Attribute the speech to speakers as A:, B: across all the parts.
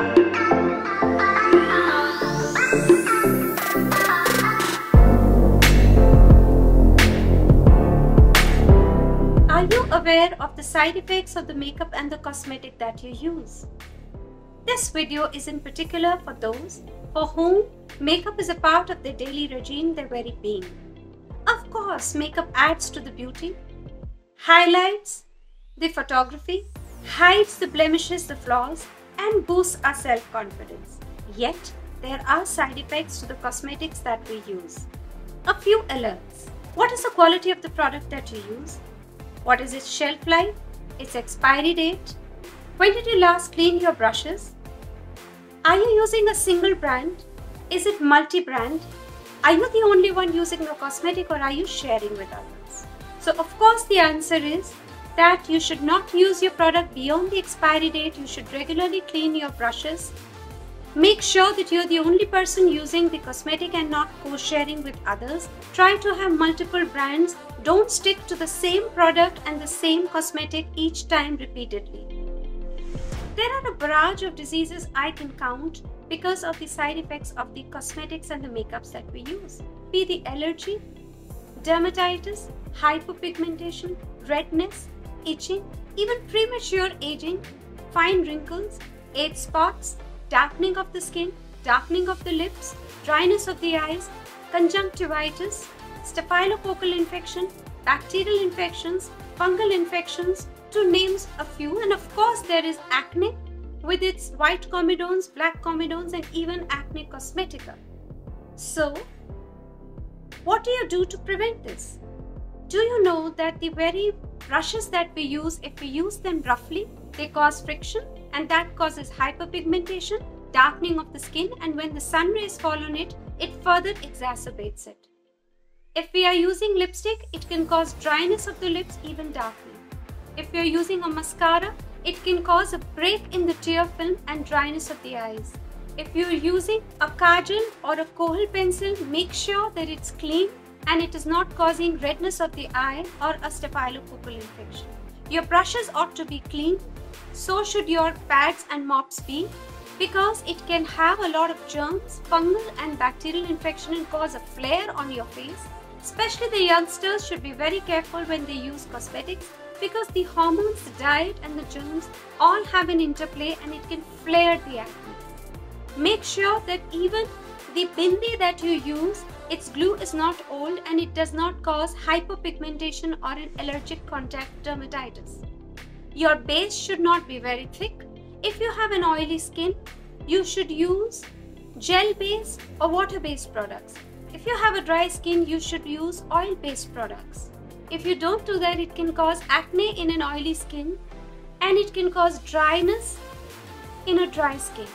A: Are you aware of the side effects of the makeup and the cosmetic that you use? This video is in particular for those for whom makeup is a part of their daily regime, their very being. Of course, makeup adds to the beauty, highlights the photography, hides the blemishes, the flaws, and boosts our self confidence. Yet, there are side effects to the cosmetics that we use. A few alerts. What is the quality of the product that you use? What is its shelf life? Its expiry date? When did you last clean your brushes? Are you using a single brand? Is it multi brand? Are you the only one using the cosmetic or are you sharing with others? So, of course, the answer is that you should not use your product beyond the expiry date. You should regularly clean your brushes. Make sure that you're the only person using the cosmetic and not co sharing with others. Try to have multiple brands. Don't stick to the same product and the same cosmetic each time repeatedly. There are a barrage of diseases I can count because of the side effects of the cosmetics and the makeups that we use. Be the allergy, dermatitis, hyperpigmentation, redness, itching, even premature aging, fine wrinkles, age spots, darkening of the skin, darkening of the lips, dryness of the eyes, conjunctivitis, staphylococcal infection, bacterial infections, fungal infections, to name a few. And of course, there is acne with its white comedones, black comedones, and even acne cosmetica. So, what do you do to prevent this? Do you know that the very brushes that we use, if we use them roughly, they cause friction and that causes hyperpigmentation, darkening of the skin, and when the sun rays fall on it, it further exacerbates it. If we are using lipstick, it can cause dryness of the lips, even darkening. If we are using a mascara, it can cause a break in the tear film and dryness of the eyes. If you're using a kajal or a kohl pencil, make sure that it's clean and it is not causing redness of the eye or a staphylococcal infection. Your brushes ought to be clean, so should your pads and mops be because it can have a lot of germs, fungal and bacterial infection and cause a flare on your face. Especially the youngsters should be very careful when they use cosmetics because the hormones, the diet and the germs all have an interplay and it can flare the acne. Make sure that even the bindi that you use, its glue is not old and it does not cause hyperpigmentation or an allergic contact dermatitis. Your base should not be very thick. If you have an oily skin, you should use gel based or water based products. If you have a dry skin, you should use oil based products. If you don't do that, it can cause acne in an oily skin and it can cause dryness in a dry skin.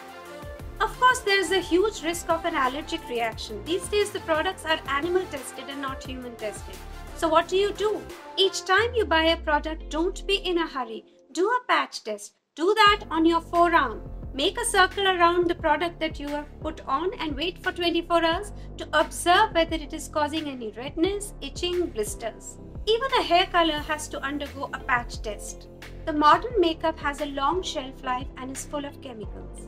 A: Of course, there is a huge risk of an allergic reaction. These days, the products are animal tested and not human tested. So, what do you do? Each time you buy a product, don't be in a hurry. Do a patch test. Do that on your forearm. Make a circle around the product that you have put on and wait for 24 hours to observe whether it is causing any redness, itching, blisters. Even a hair color has to undergo a patch test. The modern makeup has a long shelf life and is full of chemicals.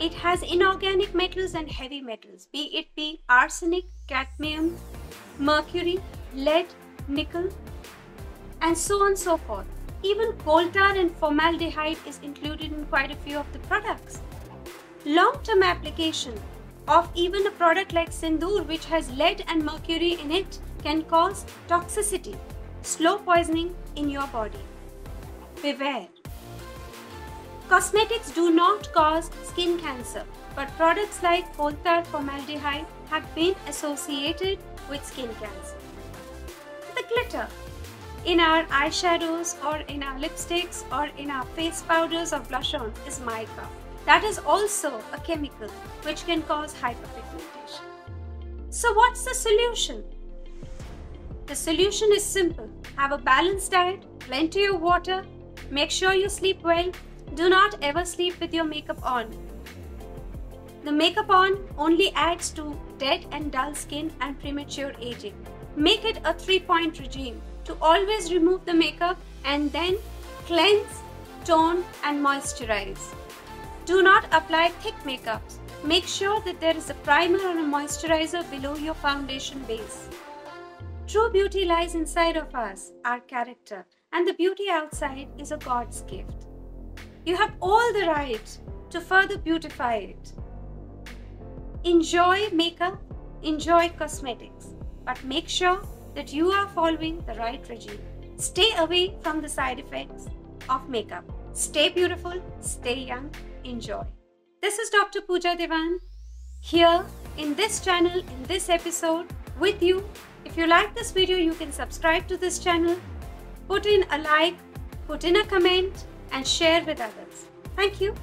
A: It has inorganic metals and heavy metals, be it be arsenic, cadmium, mercury, lead, nickel, and so on and so forth. Even coal tar and formaldehyde is included in quite a few of the products. Long-term application of even a product like Sindoor which has lead and mercury in it can cause toxicity, slow poisoning in your body. Beware. Cosmetics do not cause skin cancer, but products like coal formaldehyde have been associated with skin cancer. The glitter in our eyeshadows or in our lipsticks or in our face powders or blush on is mica. That is also a chemical which can cause hyperpigmentation. So what's the solution? The solution is simple. Have a balanced diet, plenty of water, make sure you sleep well, do not ever sleep with your makeup on. The makeup on only adds to dead and dull skin and premature aging. Make it a three-point regime to always remove the makeup and then cleanse, tone and moisturize. Do not apply thick makeups. Make sure that there is a primer or a moisturizer below your foundation base. True beauty lies inside of us, our character, and the beauty outside is a God's gift. You have all the right to further beautify it. Enjoy makeup, enjoy cosmetics, but make sure that you are following the right regime. Stay away from the side effects of makeup. Stay beautiful, stay young, enjoy. This is Dr. Puja Dewan here in this channel, in this episode with you. If you like this video, you can subscribe to this channel, put in a like, put in a comment and share with others. Thank you.